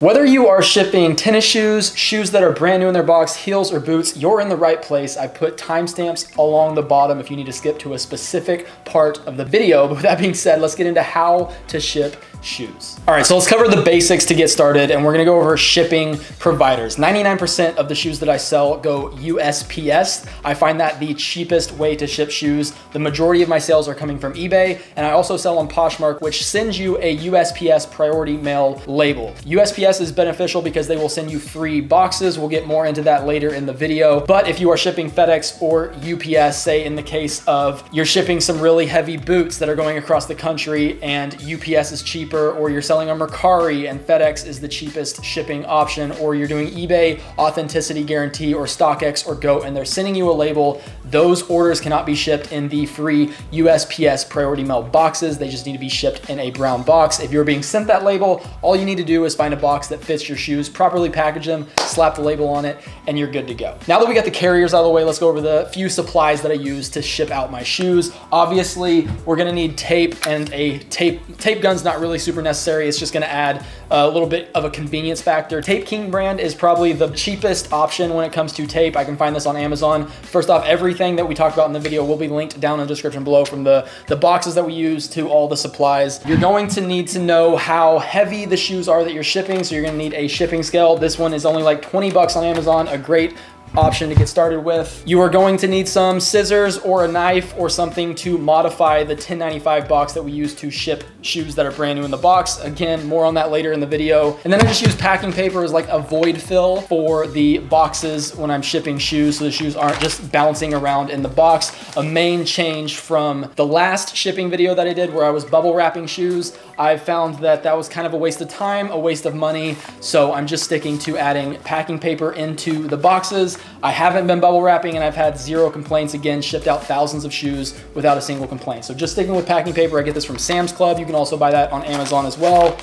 Whether you are shipping tennis shoes, shoes that are brand new in their box, heels or boots, you're in the right place. I put timestamps along the bottom if you need to skip to a specific part of the video. But with that being said, let's get into how to ship shoes. All right, so let's cover the basics to get started and we're gonna go over shipping providers. 99% of the shoes that I sell go USPS. I find that the cheapest way to ship shoes. The majority of my sales are coming from eBay and I also sell on Poshmark, which sends you a USPS priority mail label. USPS is beneficial because they will send you free boxes. We'll get more into that later in the video. But if you are shipping FedEx or UPS, say in the case of you're shipping some really heavy boots that are going across the country and UPS is cheaper cheaper, or you're selling on Mercari and FedEx is the cheapest shipping option, or you're doing eBay authenticity guarantee or StockX or GOAT and they're sending you a label, those orders cannot be shipped in the free USPS priority mail boxes. They just need to be shipped in a brown box. If you're being sent that label, all you need to do is find a box that fits your shoes, properly package them, slap the label on it, and you're good to go. Now that we got the carriers out of the way, let's go over the few supplies that I use to ship out my shoes. Obviously, we're gonna need tape and a tape, tape gun's not really super necessary. It's just gonna add a little bit of a convenience factor. Tape King brand is probably the cheapest option when it comes to tape. I can find this on Amazon. First off, everything that we talked about in the video will be linked down in the description below from the, the boxes that we use to all the supplies. You're going to need to know how heavy the shoes are that you're shipping. So you're gonna need a shipping scale. This one is only like 20 bucks on Amazon, a great option to get started with. You are going to need some scissors or a knife or something to modify the 1095 box that we use to ship shoes that are brand new in the box. Again, more on that later in the video. And then I just use packing paper as like a void fill for the boxes when I'm shipping shoes so the shoes aren't just bouncing around in the box. A main change from the last shipping video that I did where I was bubble wrapping shoes, I found that that was kind of a waste of time, a waste of money. So I'm just sticking to adding packing paper into the boxes. I haven't been bubble wrapping and I've had zero complaints. Again, shipped out thousands of shoes without a single complaint. So just sticking with packing paper. I get this from Sam's Club. You can also buy that on Amazon as well.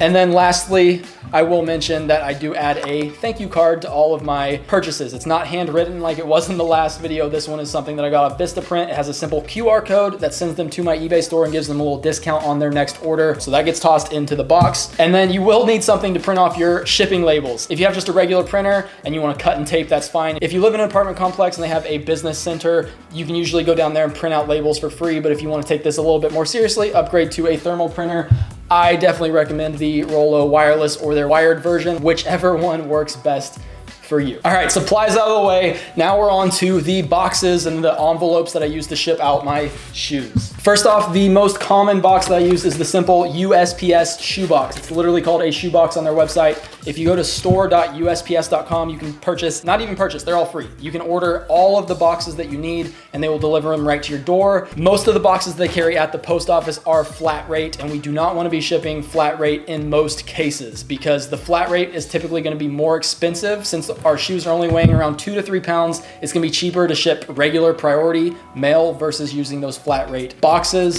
And then lastly, I will mention that I do add a thank you card to all of my purchases. It's not handwritten like it was in the last video. This one is something that I got off Vistaprint. It has a simple QR code that sends them to my eBay store and gives them a little discount on their next order. So that gets tossed into the box. And then you will need something to print off your shipping labels. If you have just a regular printer and you wanna cut and tape, that's fine. If you live in an apartment complex and they have a business center, you can usually go down there and print out labels for free. But if you wanna take this a little bit more seriously, upgrade to a thermal printer. I definitely recommend the Rollo wireless or their wired version, whichever one works best for you. All right, supplies out of the way. Now we're on to the boxes and the envelopes that I use to ship out my shoes. First off, the most common box that I use is the simple USPS shoebox. It's literally called a shoebox on their website. If you go to store.usps.com, you can purchase, not even purchase, they're all free. You can order all of the boxes that you need and they will deliver them right to your door. Most of the boxes they carry at the post office are flat rate and we do not want to be shipping flat rate in most cases because the flat rate is typically going to be more expensive since our shoes are only weighing around two to three pounds. It's gonna be cheaper to ship regular priority mail versus using those flat rate boxes.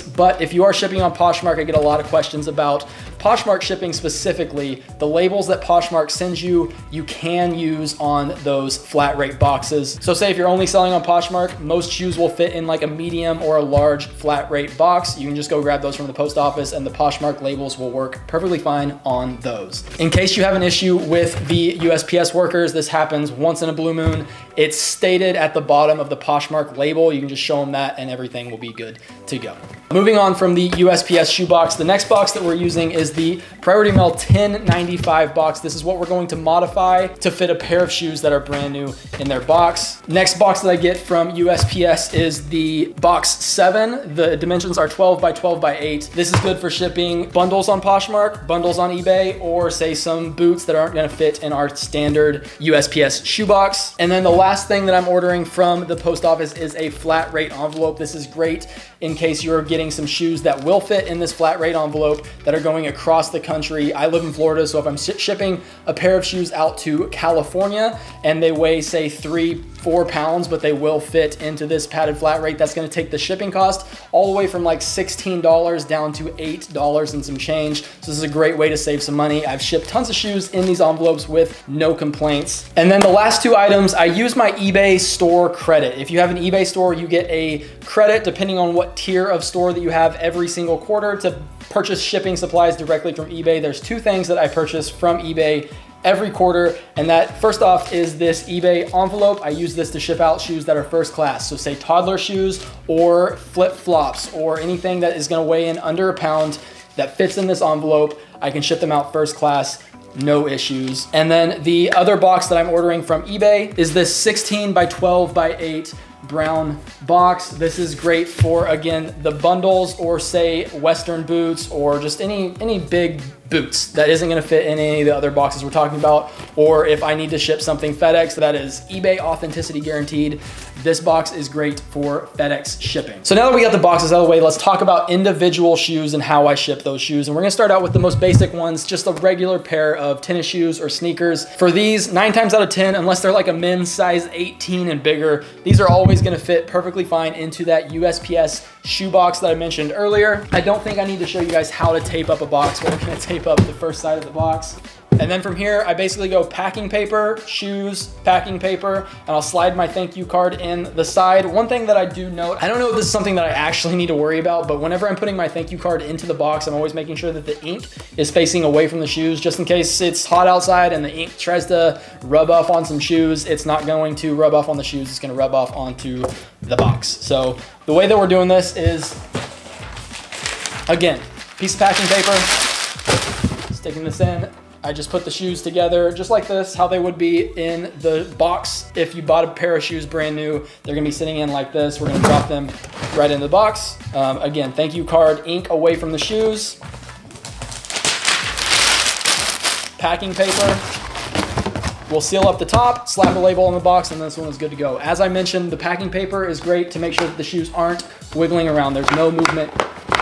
But if you are shipping on Poshmark, I get a lot of questions about Poshmark shipping specifically, the labels that Poshmark sends you, you can use on those flat rate boxes. So say if you're only selling on Poshmark, most shoes will fit in like a medium or a large flat rate box. You can just go grab those from the post office and the Poshmark labels will work perfectly fine on those. In case you have an issue with the USPS workers, this happens once in a blue moon. It's stated at the bottom of the Poshmark label. You can just show them that and everything will be good to go. Moving on from the USPS shoebox, the next box that we're using the Priority Mail 1095 box. This is what we're going to modify to fit a pair of shoes that are brand new in their box. Next box that I get from USPS is the box seven. The dimensions are 12 by 12 by eight. This is good for shipping bundles on Poshmark, bundles on eBay, or say some boots that aren't gonna fit in our standard USPS shoebox. And then the last thing that I'm ordering from the post office is a flat rate envelope. This is great in case you're getting some shoes that will fit in this flat rate envelope that are going across the country. I live in Florida, so if I'm shipping a pair of shoes out to California and they weigh say three, four pounds, but they will fit into this padded flat rate, that's gonna take the shipping cost all the way from like $16 down to $8 and some change. So this is a great way to save some money. I've shipped tons of shoes in these envelopes with no complaints. And then the last two items, I use my eBay store credit. If you have an eBay store, you get a credit depending on what tier of store that you have every single quarter to purchase shipping supplies directly from eBay, there's two things that I purchase from eBay every quarter. And that first off is this eBay envelope. I use this to ship out shoes that are first class. So say toddler shoes or flip flops or anything that is gonna weigh in under a pound that fits in this envelope. I can ship them out first class no issues. And then the other box that I'm ordering from eBay is this 16 by 12 by 8 brown box. This is great for, again, the bundles or say Western boots or just any, any big boots that isn't gonna fit in any of the other boxes we're talking about. Or if I need to ship something FedEx that is eBay authenticity guaranteed, this box is great for FedEx shipping. So now that we got the boxes out of the way, let's talk about individual shoes and how I ship those shoes. And we're gonna start out with the most basic ones, just a regular pair of tennis shoes or sneakers. For these, nine times out of 10, unless they're like a men's size 18 and bigger, these are always gonna fit perfectly fine into that USPS shoebox that I mentioned earlier. I don't think I need to show you guys how to tape up a box, but we're gonna tape up the first side of the box. And then from here, I basically go packing paper, shoes, packing paper, and I'll slide my thank you card in the side. One thing that I do note, I don't know if this is something that I actually need to worry about, but whenever I'm putting my thank you card into the box, I'm always making sure that the ink is facing away from the shoes, just in case it's hot outside and the ink tries to rub off on some shoes, it's not going to rub off on the shoes, it's gonna rub off onto the box. So the way that we're doing this is, again, piece of packing paper, sticking this in, I just put the shoes together just like this, how they would be in the box. If you bought a pair of shoes brand new, they're gonna be sitting in like this. We're gonna drop them right in the box. Um, again, thank you card, ink away from the shoes. Packing paper. We'll seal up the top, slap a label on the box, and this one is good to go. As I mentioned, the packing paper is great to make sure that the shoes aren't wiggling around. There's no movement.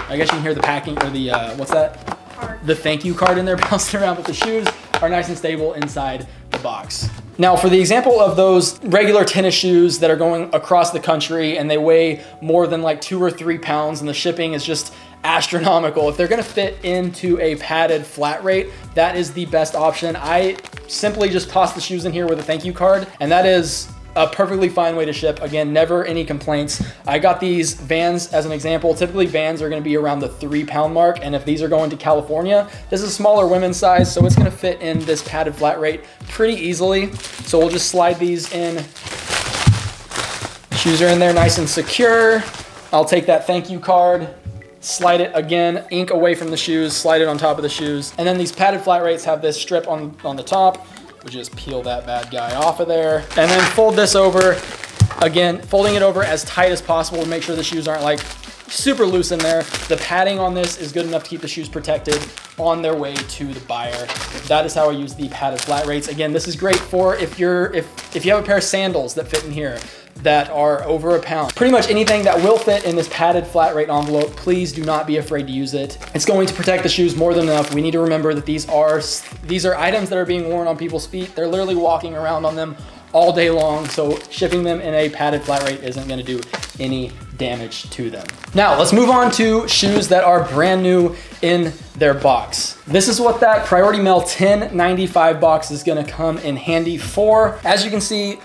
I guess you can hear the packing or the, uh, what's that? The thank you card in there bouncing around, but the shoes are nice and stable inside the box. Now for the example of those regular tennis shoes that are going across the country and they weigh more than like two or three pounds and the shipping is just astronomical. If they're gonna fit into a padded flat rate, that is the best option. I simply just toss the shoes in here with a thank you card and that is a perfectly fine way to ship. Again, never any complaints. I got these vans as an example. Typically vans are gonna be around the three pound mark. And if these are going to California, this is a smaller women's size. So it's gonna fit in this padded flat rate pretty easily. So we'll just slide these in. Shoes are in there nice and secure. I'll take that thank you card, slide it again, ink away from the shoes, slide it on top of the shoes. And then these padded flat rates have this strip on, on the top we just peel that bad guy off of there. And then fold this over. Again, folding it over as tight as possible to make sure the shoes aren't like super loose in there. The padding on this is good enough to keep the shoes protected on their way to the buyer. That is how I use the padded flat rates. Again, this is great for if you're if if you have a pair of sandals that fit in here that are over a pound. Pretty much anything that will fit in this padded flat rate envelope, please do not be afraid to use it. It's going to protect the shoes more than enough. We need to remember that these are, these are items that are being worn on people's feet. They're literally walking around on them all day long. So shipping them in a padded flat rate isn't gonna do any damage to them. Now let's move on to shoes that are brand new in their box. This is what that Priority Mail 1095 box is gonna come in handy for. As you can see,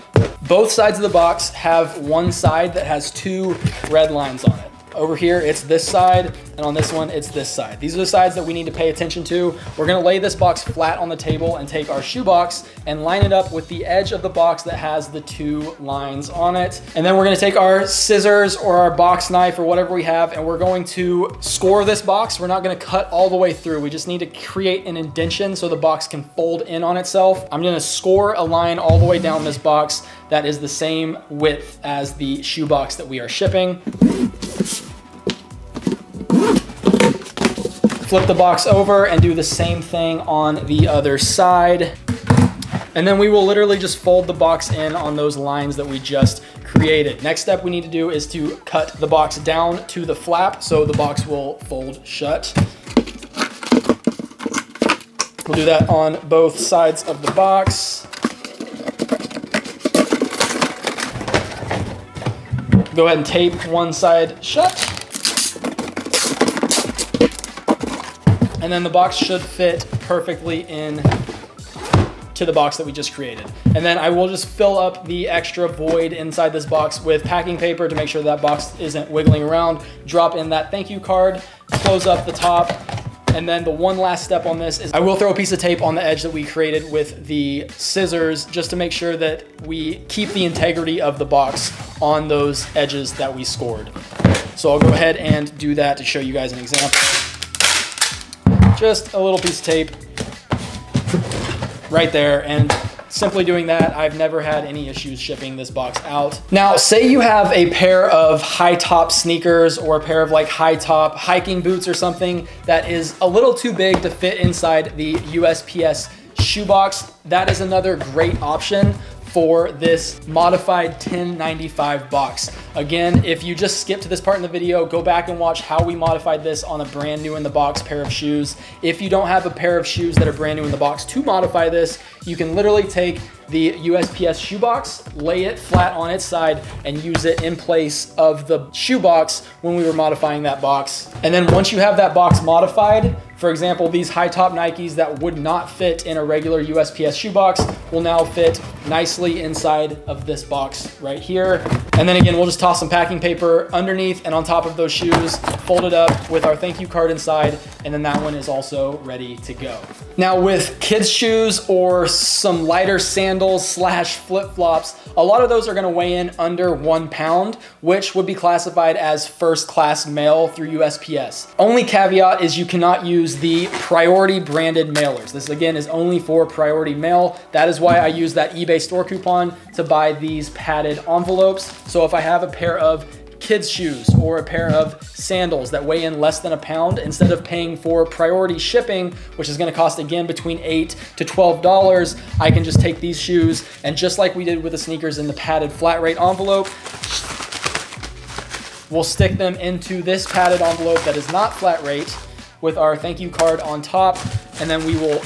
both sides of the box have one side that has two red lines on it. Over here, it's this side, and on this one, it's this side. These are the sides that we need to pay attention to. We're gonna lay this box flat on the table and take our shoe box and line it up with the edge of the box that has the two lines on it. And then we're gonna take our scissors or our box knife or whatever we have, and we're going to score this box. We're not gonna cut all the way through. We just need to create an indentation so the box can fold in on itself. I'm gonna score a line all the way down this box that is the same width as the shoe box that we are shipping. Flip the box over and do the same thing on the other side. And then we will literally just fold the box in on those lines that we just created. Next step we need to do is to cut the box down to the flap so the box will fold shut. We'll do that on both sides of the box. Go ahead and tape one side shut. And then the box should fit perfectly in to the box that we just created. And then I will just fill up the extra void inside this box with packing paper to make sure that box isn't wiggling around. Drop in that thank you card, close up the top, And then the one last step on this is I will throw a piece of tape on the edge that we created with the scissors just to make sure that we keep the integrity of the box on those edges that we scored. So I'll go ahead and do that to show you guys an example. Just a little piece of tape right there and simply doing that, I've never had any issues shipping this box out. Now, say you have a pair of high top sneakers or a pair of like high top hiking boots or something that is a little too big to fit inside the USPS shoebox. That is another great option for this modified 1095 box. Again, if you just skip to this part in the video, go back and watch how we modified this on a brand new in the box pair of shoes. If you don't have a pair of shoes that are brand new in the box to modify this, you can literally take the USPS shoebox, lay it flat on its side, and use it in place of the shoebox when we were modifying that box. And then once you have that box modified, for example, these high top Nikes that would not fit in a regular USPS shoebox will now fit nicely inside of this box right here. And then again, we'll just toss some packing paper underneath and on top of those shoes, fold it up with our thank you card inside, and then that one is also ready to go. Now with kids shoes or some lighter sandals slash flip-flops, a lot of those are gonna weigh in under one pound, which would be classified as first class mail through USPS. Only caveat is you cannot use the priority branded mailers. This again is only for priority mail. That is why I use that eBay store coupon to buy these padded envelopes. So if I have a pair of kids shoes or a pair of sandals that weigh in less than a pound instead of paying for priority shipping which is going to cost again between 8 to 12 dollars i can just take these shoes and just like we did with the sneakers in the padded flat rate envelope we'll stick them into this padded envelope that is not flat rate with our thank you card on top and then we will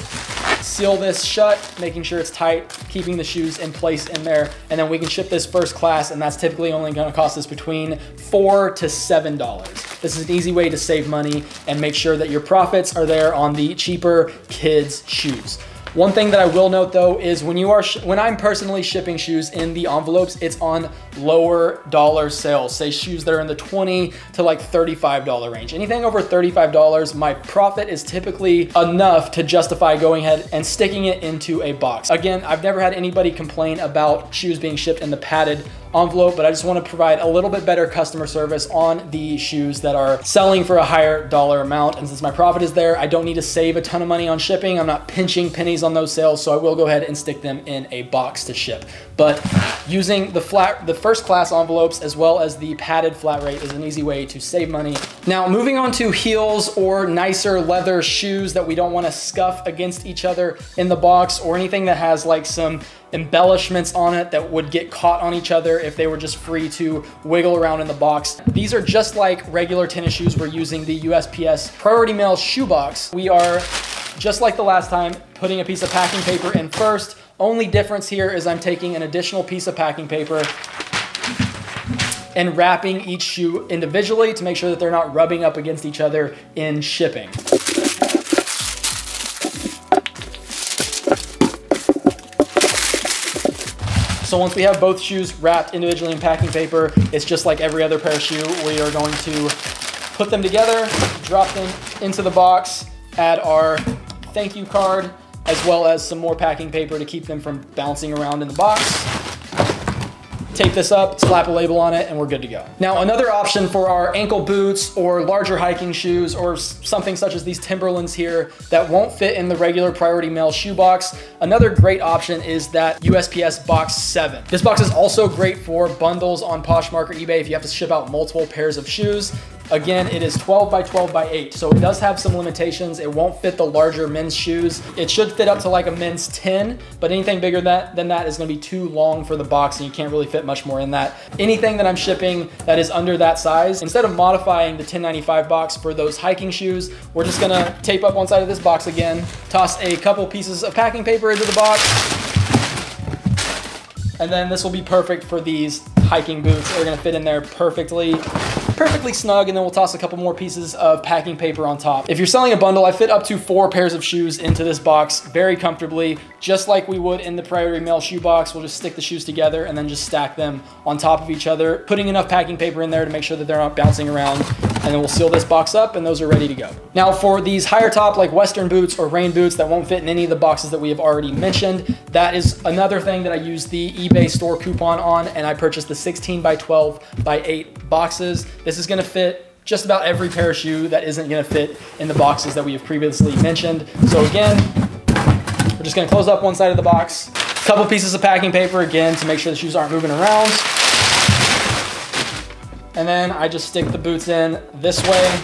seal this shut, making sure it's tight, keeping the shoes in place in there, and then we can ship this first class, and that's typically only gonna cost us between four to seven dollars. This is an easy way to save money and make sure that your profits are there on the cheaper kids shoes. One thing that I will note though is when you are when I'm personally shipping shoes in the envelopes, it's on lower dollar sales. Say shoes that are in the 20 to like $35 range. Anything over $35, my profit is typically enough to justify going ahead and sticking it into a box. Again, I've never had anybody complain about shoes being shipped in the padded envelope, but I just wanna provide a little bit better customer service on the shoes that are selling for a higher dollar amount. And since my profit is there, I don't need to save a ton of money on shipping. I'm not pinching pennies on those sales, so I will go ahead and stick them in a box to ship. But using the flat, the first class envelopes as well as the padded flat rate is an easy way to save money. Now, moving on to heels or nicer leather shoes that we don't wanna scuff against each other in the box or anything that has like some embellishments on it that would get caught on each other if they were just free to wiggle around in the box. These are just like regular tennis shoes. We're using the USPS Priority Mail shoebox. We are, just like the last time, putting a piece of packing paper in first. Only difference here is I'm taking an additional piece of packing paper and wrapping each shoe individually to make sure that they're not rubbing up against each other in shipping. So once we have both shoes wrapped individually in packing paper, it's just like every other pair of shoe. We are going to put them together, drop them into the box, add our thank you card, as well as some more packing paper to keep them from bouncing around in the box tape this up, slap a label on it, and we're good to go. Now, another option for our ankle boots or larger hiking shoes or something such as these Timberlands here that won't fit in the regular Priority Mail shoe box, another great option is that USPS Box 7. This box is also great for bundles on Poshmark or eBay if you have to ship out multiple pairs of shoes. Again, it is 12 by 12 by 8, so it does have some limitations. It won't fit the larger men's shoes. It should fit up to like a men's 10, but anything bigger than that, than that is gonna be too long for the box and you can't really fit much more in that. Anything that I'm shipping that is under that size, instead of modifying the 1095 box for those hiking shoes, we're just gonna tape up one side of this box again, toss a couple pieces of packing paper into the box, and then this will be perfect for these hiking boots. They're gonna fit in there perfectly perfectly snug, and then we'll toss a couple more pieces of packing paper on top. If you're selling a bundle, I fit up to four pairs of shoes into this box very comfortably, just like we would in the Priority Mail shoe box. We'll just stick the shoes together and then just stack them on top of each other, putting enough packing paper in there to make sure that they're not bouncing around. And then we'll seal this box up and those are ready to go. Now for these higher top like Western boots or rain boots that won't fit in any of the boxes that we have already mentioned, that is another thing that I use the eBay store coupon on and I purchased the 16 by 12 by 8 boxes. This is gonna fit just about every pair of shoe that isn't gonna fit in the boxes that we have previously mentioned. So again, we're just gonna close up one side of the box, couple pieces of packing paper again to make sure the shoes aren't moving around. And then I just stick the boots in this way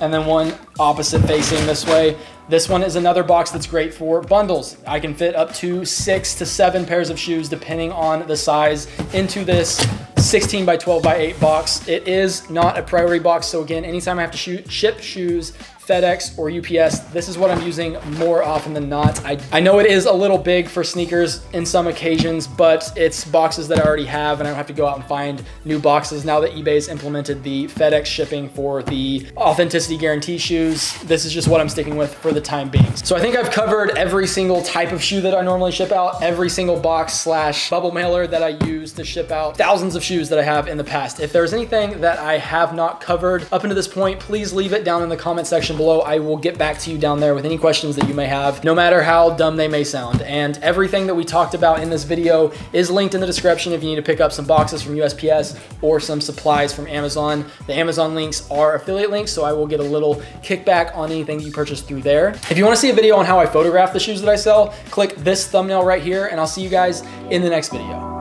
and then one opposite facing this way. This one is another box that's great for bundles. I can fit up to six to seven pairs of shoes depending on the size into this 16 by 12 by 8 box. It is not a priority box, so again, anytime I have to shoot, ship shoes, FedEx or UPS, this is what I'm using more often than not. I, I know it is a little big for sneakers in some occasions, but it's boxes that I already have and I don't have to go out and find new boxes. Now that eBay's implemented the FedEx shipping for the authenticity guarantee shoes, this is just what I'm sticking with for the time being. So I think I've covered every single type of shoe that I normally ship out, every single box slash bubble mailer that I use to ship out thousands of that I have in the past. If there's anything that I have not covered up until this point, please leave it down in the comment section below. I will get back to you down there with any questions that you may have, no matter how dumb they may sound. And everything that we talked about in this video is linked in the description if you need to pick up some boxes from USPS or some supplies from Amazon. The Amazon links are affiliate links, so I will get a little kickback on anything you purchase through there. If you wanna see a video on how I photograph the shoes that I sell, click this thumbnail right here, and I'll see you guys in the next video.